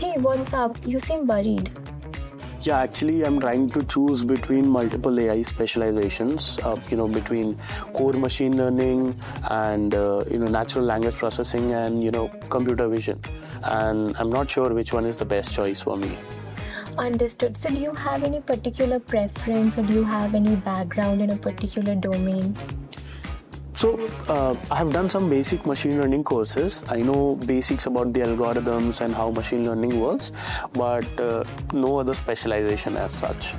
Hey, what's up? You seem worried. Yeah, actually, I'm trying to choose between multiple AI specializations. Uh, you know, between core machine learning and uh, you know natural language processing and you know computer vision. And I'm not sure which one is the best choice for me. Understood. So, do you have any particular preference or do you have any background in a particular domain? So, uh, I have done some basic machine learning courses. I know basics about the algorithms and how machine learning works, but uh, no other specialization as such.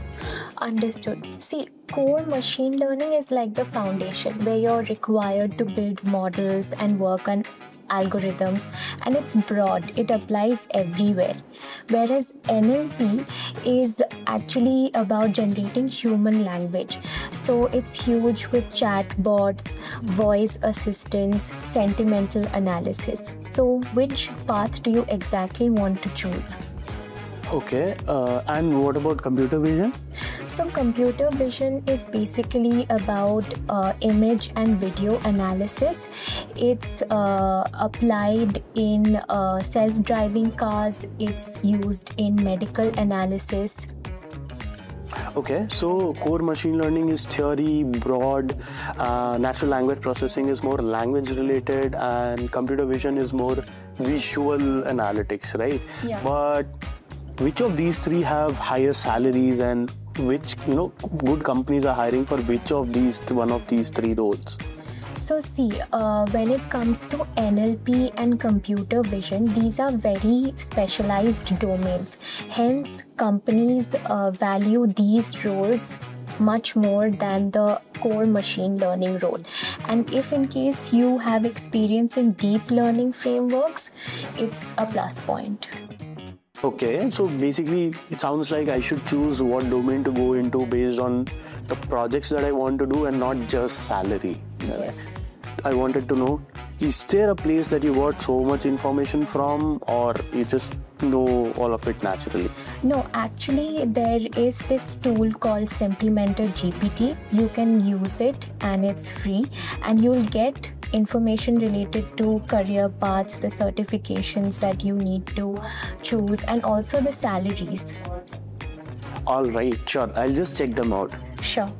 Understood. See, core machine learning is like the foundation where you're required to build models and work on algorithms and it's broad. It applies everywhere. Whereas nlp is actually about generating human language. So it's huge with chatbots voice assistants sentimental analysis. So which path do you exactly want to choose? Okay, uh, and what about computer vision? So, computer vision is basically about uh, image and video analysis. It's uh, applied in uh, self driving cars, it's used in medical analysis. Okay, so core machine learning is theory, broad, uh, natural language processing is more language related, and computer vision is more visual analytics, right? Yeah. But which of these three have higher salaries and which you know good companies are hiring for which of these one of these three roles So, see, uh, when it comes to NLP and computer vision, these are very specialized domains. Hence, companies uh, value these roles much more than the core machine learning role. And if, in case, you have experience in deep learning frameworks, it's a plus point. Okay so basically it sounds like i should choose what domain to go into based on the projects that i want to do and not just salary Yes. i wanted to know is there a place that you got so much information from or you just know all of it naturally No, actually, there is this tool called Simplimentor GPT. You can use it and it's free, and you'll get information related to career paths, the certifications that you need to choose, and also the salaries. all right sure i'll just check them out Sure.